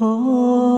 Oh.